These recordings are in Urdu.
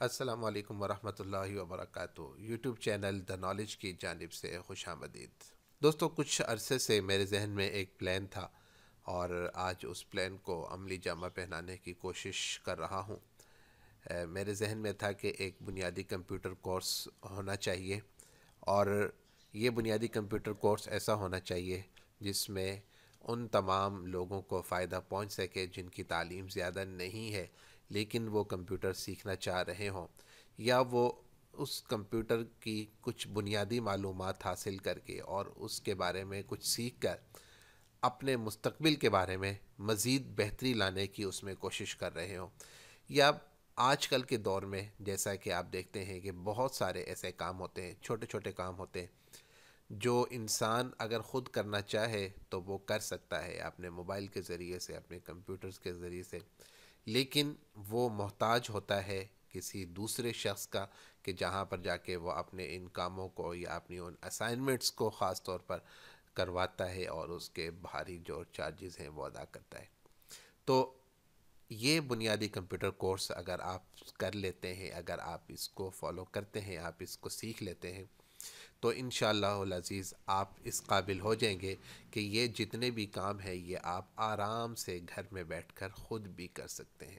السلام علیکم ورحمۃ اللہ وبرکاتہ۔ یوٹیوب چینل دا نالج کی جانب سے خوش آمدید۔ دوستو، کچھ عرصے سے میرے ذہن میں ایک پلان تھا اور آج اس پلان کو عملی جامع پہنانے کی کوشش کر رہا ہوں۔ میرے ذہن میں تھا کہ ایک بنیادی کمپیوٹر کورس ہونا چاہیے اور یہ بنیادی کمپیوٹر کورس ایسا ہونا چاہیے جس میں ان تمام لوگوں کو فائدہ پہنچ سکے جن کی تعلیم زیادہ نہیں ہے۔ لیکن وہ کمپیوٹر سیکھنا چاہ رہے ہوں، یا وہ اس کمپیوٹر کی کچھ بنیادی معلومات حاصل کر کے اور اس کے بارے میں کچھ سیکھ کر اپنے مستقبل کے بارے میں مزید بہتری لانے کی اس میں کوشش کر رہے ہوں۔ یا آج کل کے دور میں جیسا کہ آپ دیکھتے ہیں کہ بہت سارے ایسے کام ہوتے ہیں، چھوٹے چھوٹے کام ہوتے ہیں، جو انسان اگر خود کرنا چاہے تو وہ کر سکتا ہے اپنے موبائل کے ذریعے سے، اپنے کمپیوٹرز کے ذریعے سے۔ لیکن وہ محتاج ہوتا ہے کسی دوسرے شخص کا کہ جہاں پر جا کے وہ اپنے ان کاموں کو یا اپنی ان اسائنمنٹس کو خاص طور پر کرواتا ہے اور اس کے بھاری جو چارجز ہیں وہ ادا کرتا ہے۔ تو یہ بنیادی کمپیوٹر کورس اگر آپ کر لیتے ہیں، اگر آپ اس کو فالو کرتے ہیں، آپ اس کو سیکھ لیتے ہیں تو انشاءاللہ العزیز آپ اس قابل ہو جائیں گے کہ یہ جتنے بھی کام ہیں یہ آپ آرام سے گھر میں بیٹھ کر خود بھی کر سکتے ہیں۔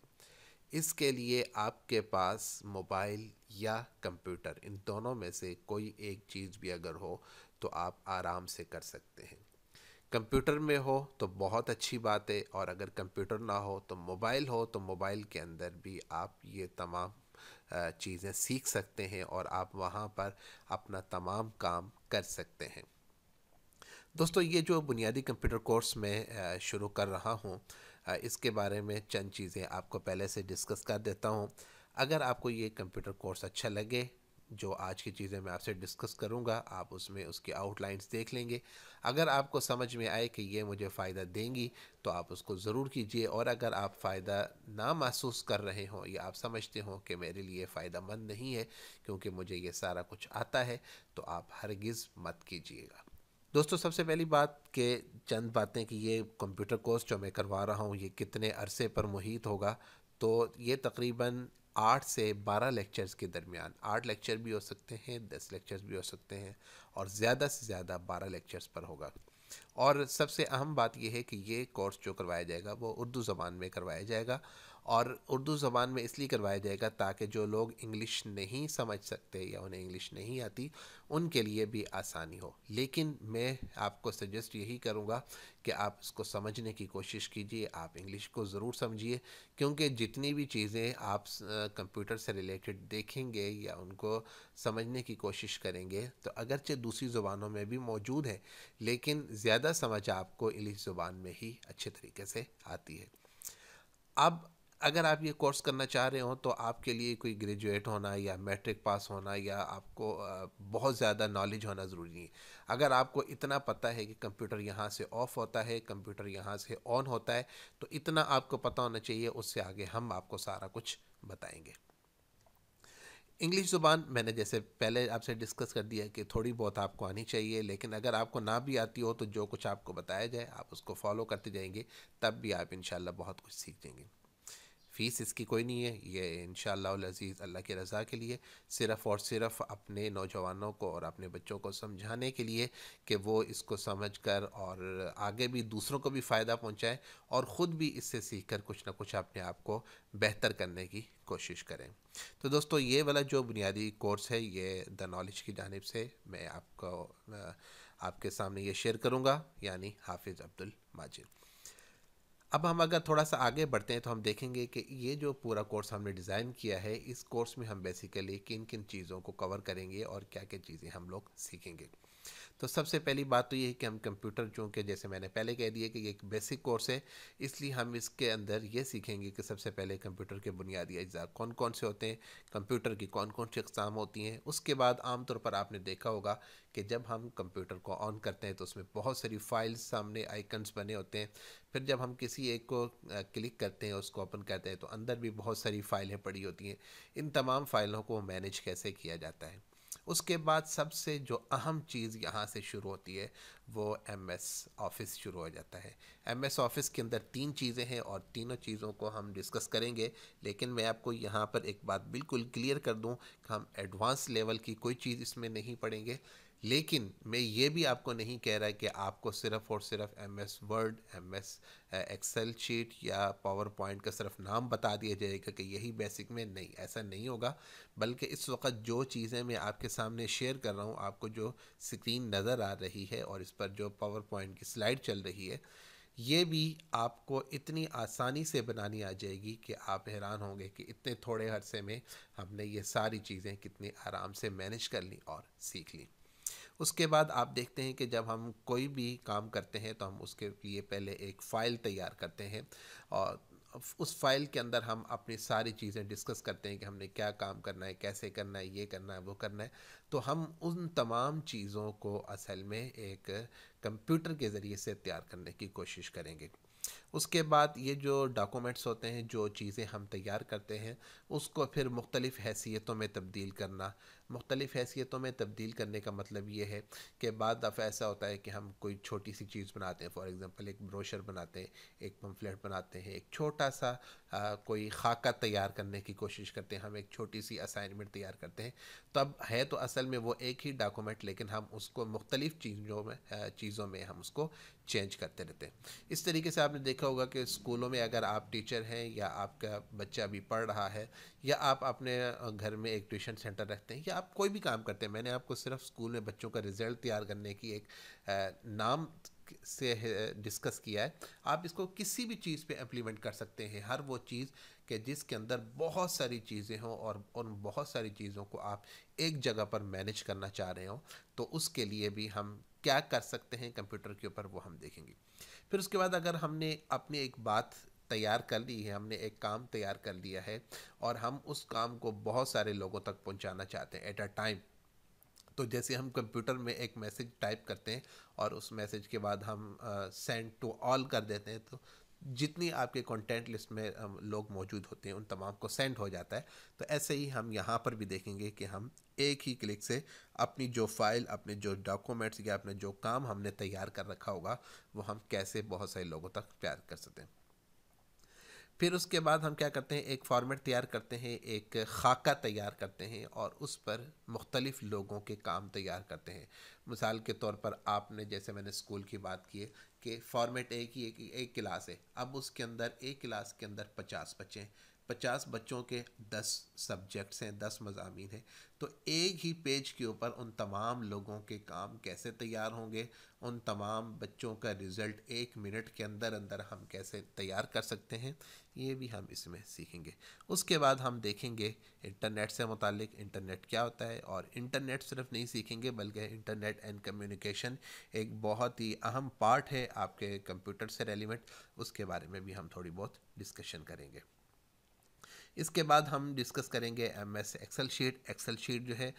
اس کے لیے آپ کے پاس موبائل یا کمپیوٹر ان دونوں میں سے کوئی ایک چیز بھی اگر ہو تو آپ آرام سے کر سکتے ہیں۔ کمپیوٹر میں ہو تو بہت اچھی بات ہے اور اگر کمپیوٹر نہ ہو تو موبائل ہو تو موبائل کے اندر بھی آپ یہ تمام چیزیں سیکھ سکتے ہیں اور آپ وہاں پر اپنا تمام کام کر سکتے ہیں۔ دوستو، یہ جو بنیادی کمپیوٹر کورس میں شروع کر رہا ہوں اس کے بارے میں چند چیزیں آپ کو پہلے سے ڈسکس کر دیتا ہوں۔ اگر آپ کو یہ کمپیوٹر کورس اچھا لگے جو آج کی چیزیں میں آپ سے ڈسکس کروں گا، آپ اس میں اس کی آؤٹ لائنس دیکھ لیں گے۔ اگر آپ کو سمجھ میں آئے کہ یہ مجھے فائدہ دیں گی، تو آپ اس کو ضرور کیجیے اور اگر آپ فائدہ نہ محسوس کر رہے ہوں یا آپ سمجھتے ہوں کہ میرے لیے فائدہ مند نہیں ہے کیونکہ مجھے یہ سارا کچھ آتا ہے، تو آپ ہرگز مت کیجیے گا۔ دوستو، سب سے پہلی بات کہ چند باتیں کہ یہ کمپیوٹر کورس جو میں کروا رہا ہوں، یہ کتنے عرصے پر محیط ہوگا، تو یہ تقریباً آٹھ سے بارہ لیکچرز کے درمیان، آٹھ لیکچر بھی ہو سکتے ہیں، دس لیکچرز بھی ہو سکتے ہیں اور زیادہ سے زیادہ بارہ لیکچرز پر ہوگا۔ اور سب سے اہم بات یہ ہے کہ یہ کورس جو کروایا جائے گا وہ اردو زبان میں کروایا جائے گا۔ اور اردو زبان میں اس لیے کروایا جائے گا تاکہ جو لوگ انگلش نہیں سمجھ سکتے یا انہیں انگلش نہیں آتی، ان کے لیے بھی آسانی ہو۔ لیکن میں آپ کو سجیسٹ یہی کروں گا کہ آپ اس کو سمجھنے کی کوشش کیجیے، آپ انگلش کو ضرور سمجھیے کیونکہ جتنی بھی چیزیں آپ کمپیوٹر سے ریلیٹڈ دیکھیں گے یا ان کو سمجھنے کی کوشش کریں گے، تو اگرچہ دوسری زبانوں میں بھی موجود ہے لیکن زیادہ سمجھ آپ کو انگلش زبان میں ہی اچھے طریقے سے آتی ہے۔ اب اگر آپ یہ کورس کرنا چاہ رہے ہوں تو آپ کے لیے کوئی گریجویٹ ہونا یا میٹرک پاس ہونا یا آپ کو بہت زیادہ نالج ہونا ضروری نہیں۔ اگر آپ کو اتنا پتہ ہے کہ کمپیوٹر یہاں سے آف ہوتا ہے، کمپیوٹر یہاں سے آن ہوتا ہے، تو اتنا آپ کو پتہ ہونا چاہیے، اس سے آگے ہم آپ کو سارا کچھ بتائیں گے۔ انگلش زبان میں نے جیسے پہلے آپ سے ڈسکس کر دیا کہ تھوڑی بہت آپ کو آنی چاہیے، لیکن اگر آپ کو نہ بھی آتی ہو تو جو کچھ آپ کو بتایا جائے، آپ اس کو فالو کرتے جائیں گے، تب بھی آپ انشاءاللہ بہت کچھ سیکھ جائیں گے۔ فیس اس کی کوئی نہیں ہے، یہ انشاءاللہ العزیز اللہ کی رضا کے لیے صرف اور صرف اپنے نوجوانوں کو اور اپنے بچوں کو سمجھانے کے لیے کہ وہ اس کو سمجھ کر اور آگے بھی دوسروں کو بھی فائدہ پہنچائیں اور خود بھی اس سے سیکھ کر کچھ نہ کچھ اپنے آپ کو بہتر کرنے کی کوشش کریں۔ تو دوستو، یہ والا جو بنیادی کورس ہے، یہ دا نالج کی جانب سے میں آپ کو آپ کے سامنے یہ شیئر کروں گا یعنی حافظ عبد الماجد اب ہم اگر تھوڑا سا آگے بڑھتے ہیں تو ہم دیکھیں گے کہ یہ جو پورا کورس ہم نے ڈیزائن کیا ہے، اس کورس میں ہم بیسیکلی کن کن چیزوں کو کور کریں گے اور کیا کیا چیزیں ہم لوگ سیکھیں گے۔ تو سب سے پہلی بات تو یہ ہے کہ ہم کمپیوٹر، چونکہ جیسے میں نے پہلے کہہ دیا کہ یہ ایک بیسک کورس ہے، اس لیے ہم اس کے اندر یہ سیکھیں گے کہ سب سے پہلے کمپیوٹر کے بنیادی اجزاء کون کون سے ہوتے ہیں، کمپیوٹر کی کون کون سی اقسام ہوتی ہیں۔ اس کے بعد عام طور پر آپ نے دیکھا ہوگا کہ جب ہم کمپیوٹر کو آن کرتے ہیں تو اس میں بہت ساری فائلز سامنے آئیکنز بنے ہوتے ہیں۔ پھر جب ہم کسی ایک کو کلک کرتے ہیں، اس کو اوپن کرتے ہیں تو اندر بھی بہت ساری فائلیں پڑی ہوتی ہیں۔ ان تمام فائلوں کو مینج کیسے کیا جاتا ہے؟ اس کے بعد سب سے جو اہم چیز یہاں سے شروع ہوتی ہے، وہ ایم ایس آفس شروع ہو جاتا ہے۔ ایم ایس آفس کے اندر تین چیزیں ہیں اور تینوں چیزوں کو ہم ڈسکس کریں گے۔ لیکن میں آپ کو یہاں پر ایک بات بالکل کلیئر کر دوں کہ ہم ایڈوانس لیول کی کوئی چیز اس میں نہیں پڑھیں گے۔ لیکن میں یہ بھی آپ کو نہیں کہہ رہا کہ آپ کو صرف اور صرف M S Word, M S Excel sheet یا پاور پوائنٹ کا صرف نام بتا دیا جائے گا کہ یہی بیسک میں نہیں، ایسا نہیں ہوگا۔ بلکہ اس وقت جو چیزیں میں آپ کے سامنے شیئر کر رہا ہوں، آپ کو جو سکرین نظر آ رہی ہے اور اس پر جو پاور پوائنٹ کی سلائڈ چل رہی ہے، یہ بھی آپ کو اتنی آسانی سے بنانی آ جائے گی کہ آپ حیران ہوں گے کہ اتنے تھوڑے عرصے میں ہم نے یہ ساری چیزیں کتنی آرام سے مینج کر لیں اور سیکھ لیں۔ اس کے بعد آپ دیکھتے ہیں کہ جب ہم کوئی بھی کام کرتے ہیں تو ہم اس کے لیے پہلے ایک فائل تیار کرتے ہیں اور اس فائل کے اندر ہم اپنی ساری چیزیں ڈسکس کرتے ہیں کہ ہم نے کیا کام کرنا ہے، کیسے کرنا ہے، یہ کرنا ہے، وہ کرنا ہے۔ تو ہم ان تمام چیزوں کو اصل میں ایک کمپیوٹر کے ذریعے سے تیار کرنے کی کوشش کریں گے۔ اس کے بعد یہ جو ڈاکومنٹس ہوتے ہیں، جو چیزیں ہم تیار کرتے ہیں، اس کو پھر مختلف حیثیتوں میں تبدیل کرنا۔ مختلف حیثیتوں میں تبدیل کرنے کا مطلب یہ ہے کہ بعد دفعہ ایسا ہوتا ہے کہ ہم کوئی چھوٹی سی چیز بناتے ہیں، فار ایگزامپل ایک بروشر بناتے ہیں، ایک پمفلیٹ بناتے ہیں، ایک چھوٹا سا کوئی خاکہ تیار کرنے کی کوشش کرتے ہیں، ہم ایک چھوٹی سی اسائنمنٹ تیار کرتے ہیں۔ تو اب ہے تو اصل میں وہ ایک ہی ڈاکومنٹ لیکن ہم اس کو مختلف چیزوں میں چیزوں میں ہم اس کو چینج کرتے رہتے ہیں۔ اس طریقے سے آپ نے دیکھا ہوگا کہ اسکولوں میں اگر آپ ٹیچر ہیں یا آپ کا بچہ بھی پڑھ رہا ہے، یا آپ اپنے گھر میں ایک ٹیوشن سینٹر رکھتے ہیں، یا آپ کوئی بھی کام کرتے ہیں، میں نے آپ کو صرف اسکول میں بچوں کا رزلٹ تیار کرنے کی ایک نام سے ڈسکس کیا ہے۔ آپ اس کو کسی بھی چیز پہ امپلیمنٹ کر سکتے ہیں، ہر وہ چیز کہ جس کے اندر بہت ساری چیزیں ہوں اور ان بہت ساری چیزوں کو آپ ایک جگہ پر مینج کرنا چاہ رہے ہوں، تو اس کے لیے بھی ہم کیا کر سکتے ہیں کمپیوٹر کے اوپر وہ ہم دیکھیں گے۔ پھر اس کے بعد اگر ہم نے اپنی ایک بات تیار کر لی ہے، ہم نے ایک کام تیار کر لیا ہے اور ہم اس کام کو بہت سارے لوگوں تک پہنچانا چاہتے ہیں ایٹ اے ٹائم۔ تو جیسے ہم کمپیوٹر میں ایک میسج ٹائپ کرتے ہیں اور اس میسج کے بعد ہم سینڈ ٹو آل کر دیتے ہیں، تو جتنی آپ کے کانٹینٹ لسٹ میں لوگ موجود ہوتے ہیں، ان تمام کو سینڈ ہو جاتا ہے۔ تو ایسے ہی ہم یہاں پر بھی دیکھیں گے کہ ہم ایک ہی کلک سے اپنی جو فائل، اپنے جو ڈاکومنٹس یا اپنے جو کام ہم نے تیار کر رکھا ہوگا، وہ ہم کیسے بہت سارے لوگوں تک پیار کر سکتے ہیں۔ پھر اس کے بعد ہم کیا کرتے ہیں؟ ایک فارمیٹ تیار کرتے ہیں، ایک خاکہ تیار کرتے ہیں اور اس پر مختلف لوگوں کے کام تیار کرتے ہیں۔ مثال کے طور پر آپ نے، جیسے میں نے اسکول کی بات کی ہے کہ فارمیٹ ایک ہی، ایک ایک کلاس ہے۔ اب اس کے اندر، ایک کلاس کے اندر پچاس بچے ہیں۔ پچاس بچوں کے دس سبجیکٹس ہیں، دس مضامین ہیں۔ تو ایک ہی پیج کے اوپر ان تمام لوگوں کے کام کیسے تیار ہوں گے؟ ان تمام بچوں کا رزلٹ ایک منٹ کے اندر اندر ہم کیسے تیار کر سکتے ہیں؟ یہ بھی ہم اس میں سیکھیں گے۔ اس کے بعد ہم دیکھیں گے انٹرنیٹ سے متعلق انٹرنیٹ کیا ہوتا ہے۔ اور انٹرنیٹ صرف نہیں سیکھیں گے، بلکہ انٹرنیٹ اینڈ کمیونیکیشن ایک بہت ہی اہم پارٹ ہے آپ کے کمپیوٹر سے ریلیونٹ اس کے بارے میں بھی ہم تھوڑی بہت ڈسکشن کریں گے۔ اس کے بعد ہم ڈسکس کریں گے M S Excel sheet. Excel sheet جو ہے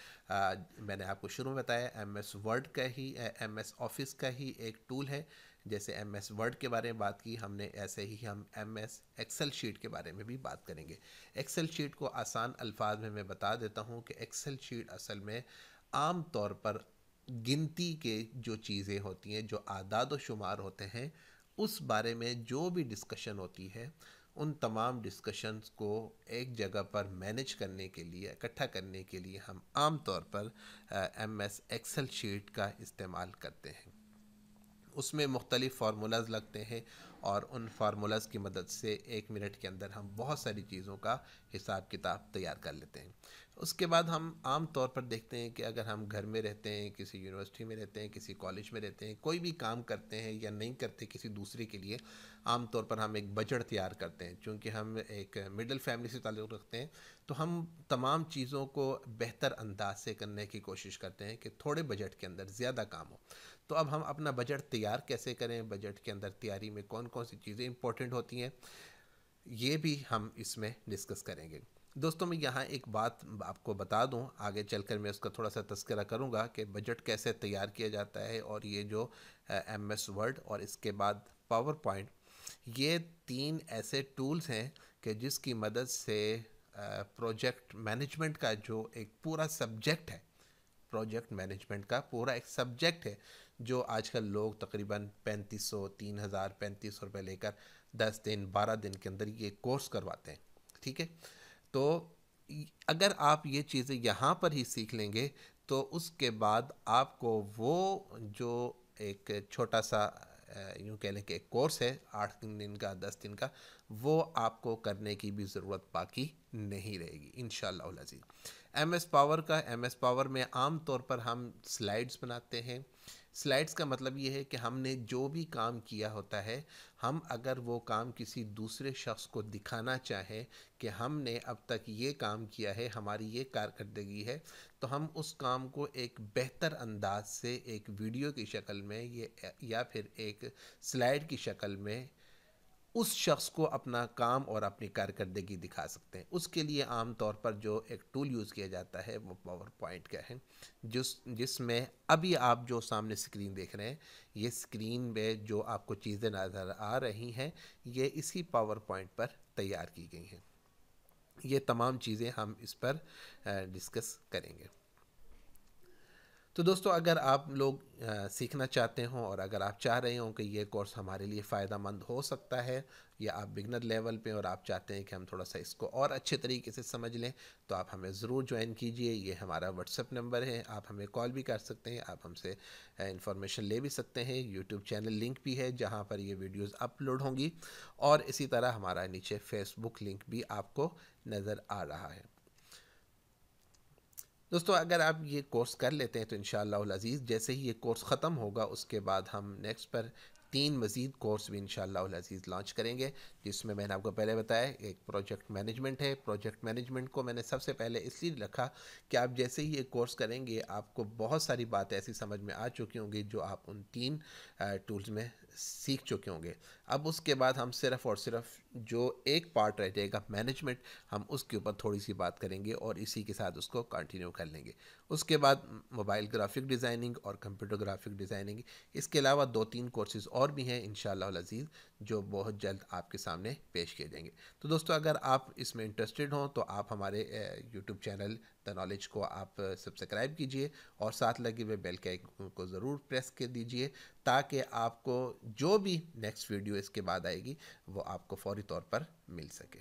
میں نے آپ کو شروع میں بتایا، ایم ایس ورڈ کا ہی ایم ایس آفس کا ہی ایک ٹول ہے۔ جیسے ایم ایس ورڈ کے بارے میں بات کی، ہم نے ایسے ہی ہم ایم ایس ایکسل شیٹ کے بارے میں بھی بات کریں گے۔ ایکسل شیٹ کو آسان الفاظ میں میں بتا دیتا ہوں کہ ایکسل شیٹ اصل میں عام طور پر گنتی کے جو چیزیں ہوتی ہیں، جو اعداد و شمار ہوتے ہیں، اس بارے میں جو بھی ڈسکشن ہوتی ہے ان تمام ڈسکشنز کو ایک جگہ پر مینج کرنے کے لیے، اکٹھا کرنے کے لیے ہم عام طور پر ایم ایس ایکسل شیٹ کا استعمال کرتے ہیں۔ اس میں مختلف فارمولاز لگتے ہیں اور ان فارمولاز کی مدد سے ایک منٹ کے اندر ہم بہت ساری چیزوں کا حساب کتاب تیار کر لیتے ہیں۔ اس کے بعد ہم عام طور پر دیکھتے ہیں کہ اگر ہم گھر میں رہتے ہیں، کسی یونیورسٹی میں رہتے ہیں، کسی کالج میں رہتے ہیں، کوئی بھی کام کرتے ہیں یا نہیں کرتے کسی دوسرے کے لیے، عام طور پر ہم ایک بجٹ تیار کرتے ہیں۔ چونکہ ہم ایک مڈل فیملی سے تعلق رکھتے ہیں، تو ہم تمام چیزوں کو بہتر انداز سے کرنے کی کوشش کرتے ہیں کہ تھوڑے بجٹ کے اندر زیادہ کام ہو۔ تو اب ہم اپنا بجٹ تیار کیسے کریں؟ بجٹ کے اندر تیاری میں کون کون سی چیزیں امپورٹنٹ ہوتی ہیں؟ یہ بھی ہم اس میں ڈسکس کریں گے۔ دوستوں، میں یہاں ایک بات آپ کو بتا دوں۔ آگے چل کر میں اس کا تھوڑا سا تذکرہ کروں گا کہ بجٹ کیسے تیار کیا جاتا ہے اور یہ جو ایم ایس ورڈ اور اس کے بعد پاور پوائنٹ یہ تین ایسے ٹولز ہیں کہ جس کی مدد سے پروجیکٹ مینجمنٹ کا جو ایک پورا سبجیکٹ ہے پروجیکٹ مینجمنٹ کا پورا ایک سبجیکٹ ہے۔ جو آج کل لوگ تقریباً پینتیس سو، تین ہزار، پینتیس سو روپے لے کر دس دن، بارہ دن کے اندر یہ کورس کرواتے ہیں، ٹھیک ہے؟ تو اگر آپ یہ چیزیں یہاں پر ہی سیکھ لیں گے تو اس کے بعد آپ کو وہ جو ایک چھوٹا سا یوں کہہ لیں کہ ایک کورس ہے، آٹھ دن کا، دس دن کا، وہ آپ کو کرنے کی بھی ضرورت باقی نہیں رہے گی، انشاءاللہ العزیز۔ ایم ایس پاور کا، ایم ایس پاور میں عام طور پر ہم سلائڈز بناتے ہیں۔ سلائڈس کا مطلب یہ ہے کہ ہم نے جو بھی کام کیا ہوتا ہے، ہم اگر وہ کام کسی دوسرے شخص کو دکھانا چاہیں کہ ہم نے اب تک یہ کام کیا ہے، ہماری یہ کارکردگی ہے، تو ہم اس کام کو ایک بہتر انداز سے، ایک ویڈیو کی شکل میں یا پھر ایک سلائڈ کی شکل میں اس شخص کو اپنا کام اور اپنی کارکردگی دکھا سکتے ہیں۔ اس کے لیے عام طور پر جو ایک ٹول یوز کیا جاتا ہے وہ پاور پوائنٹ کا ہے، جس جس میں ابھی آپ جو سامنے سکرین دیکھ رہے ہیں، یہ سکرین میں جو آپ کو چیزیں نظر آ رہی ہیں، یہ اسی پاور پوائنٹ پر تیار کی گئی ہیں۔ یہ تمام چیزیں ہم اس پر ڈسکس کریں گے۔ تو دوستو، اگر آپ لوگ سیکھنا چاہتے ہوں اور اگر آپ چاہ رہے ہوں کہ یہ کورس ہمارے لیے فائدہ مند ہو سکتا ہے یا آپ بگنر لیول پہ اور آپ چاہتے ہیں کہ ہم تھوڑا سا اس کو اور اچھے طریقے سے سمجھ لیں، تو آپ ہمیں ضرور جوائن کیجیے۔ یہ ہمارا واٹس اپ نمبر ہے، آپ ہمیں کال بھی کر سکتے ہیں، آپ ہم سے انفارمیشن لے بھی سکتے ہیں۔ یوٹیوب چینل لنک بھی ہے جہاں پر یہ ویڈیوز اپلوڈ ہوں گی اور اسی طرح ہمارا نیچے فیس بک لنک بھی آپ کو نظر آ رہا ہے۔ دوستو، اگر آپ یہ کورس کر لیتے ہیں تو انشاءاللہ العزیز جیسے ہی یہ کورس ختم ہوگا، اس کے بعد ہم نیکسٹ پر تین مزید کورس بھی انشاءاللہ العزیز لانچ کریں گے، جس میں میں نے آپ کو پہلے بتایا ایک پروجیکٹ مینجمنٹ ہے۔ پروجیکٹ مینجمنٹ کو میں نے سب سے پہلے اس لیے رکھا کہ آپ جیسے ہی یہ کورس کریں گے، آپ کو بہت ساری باتیں ایسی سمجھ میں آ چکی ہوں گی جو آپ ان تین ٹولز میں سیکھ چکے ہوں گے۔ اب اس کے بعد ہم صرف اور صرف جو ایک پارٹ رہ جائے گا مینجمنٹ ہم اس کے اوپر تھوڑی سی بات کریں گے اور اسی کے ساتھ اس کو کنٹینیو کر لیں گے۔ اس کے بعد موبائل گرافک ڈیزائننگ اور کمپیوٹر گرافک ڈیزائننگ اس کے علاوہ دو تین کورسز اور بھی ہیں انشاءاللہ العزیز، جو بہت جلد آپ کے سامنے پیش کیے جائیں گے۔ تو دوستو، اگر آپ اس میں انٹرسٹڈ ہوں تو آپ ہمارے یوٹیوب چینل دا نالج کو آپ سبسکرائب کیجیے اور ساتھ لگے ہوئے بیل کے کو ضرور پریس کر دیجیے تاکہ آپ کو جو بھی نیکسٹ ویڈیو اس کے بعد آئے گی، وہ آپ کو فوری طور پر مل سکے۔